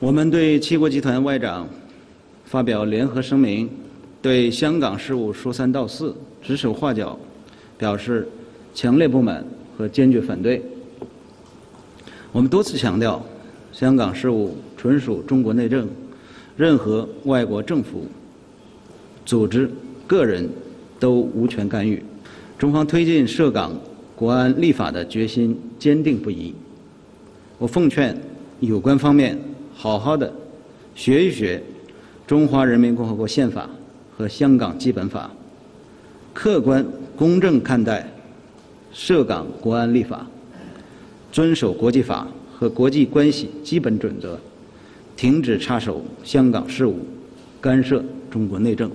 我们对七国集团外长发表联合声明，对香港事务说三道四、指手画脚，表示强烈不满和坚决反对。我们多次强调，香港事务纯属中国内政，任何外国政府、组织、个人都无权干预。中方推进涉港国安立法的决心坚定不移。我奉劝有关方面好好的学一学《中华人民共和国宪法》和《香港基本法》，客观公正看待涉港国安立法，遵守国际法和国际关系基本准则，停止插手香港事务，干涉中国内政。